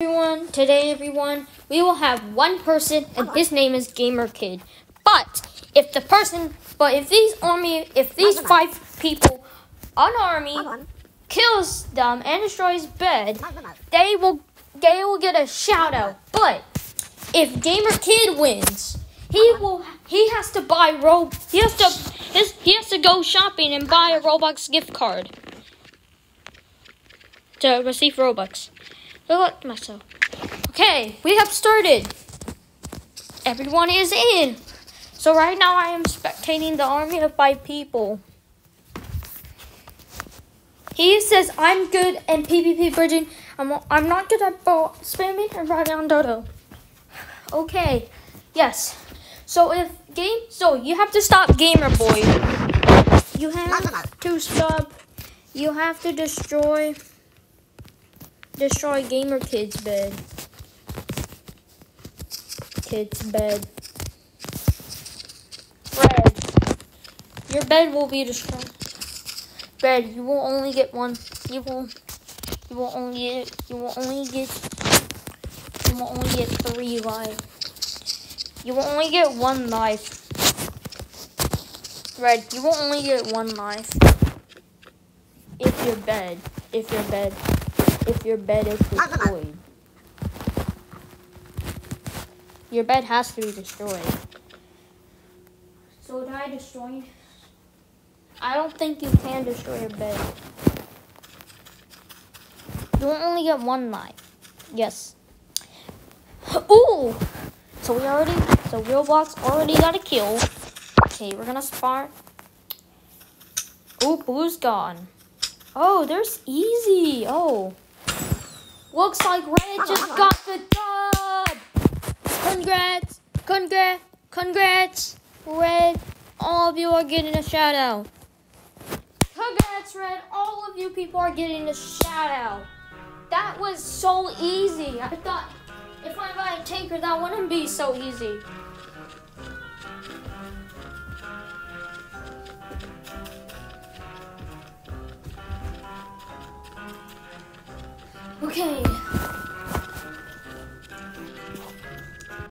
everyone. Today, everyone, we will have one person, and his name is Gamer Kid. But if the person, but if these army, if these five people, an army kills them and destroys bed, they will, they will get a shout out. But if Gamer Kid wins, he will, he has to buy rob, he has to, his, he has to go shopping and buy a Robux gift card to receive Robux. Look at myself. Okay, we have started. Everyone is in. So right now I am spectating the army of five people. He says I'm good and PvP bridging. I'm, I'm not good at bo- spamming and riding on Dodo. Okay, yes. So if game, so you have to stop Gamer Boy. You have to stop. You have to destroy destroy Gamer Kid's bed. Kid's bed. Red. Your bed will be destroyed. Bed, you will only get one. You will. You will only get. You will only get. You will only get three life. You will only get one life. Red, you will only get one life. If your bed. If your bed if your bed is destroyed. Your bed has to be destroyed. So did I destroy? I don't think you can destroy your bed. You only get one life. Yes. Ooh! So we already, so Roblox already got a kill. Okay, we're gonna spar. Ooh, blue's gone. Oh, there's easy. Oh. Looks like Red just got the dub. Congrats, congrats, congrats, Red. All of you are getting a shout out. Congrats, Red. All of you people are getting a shout out. That was so easy. I thought if I buy a tanker, that wouldn't be so easy. Okay.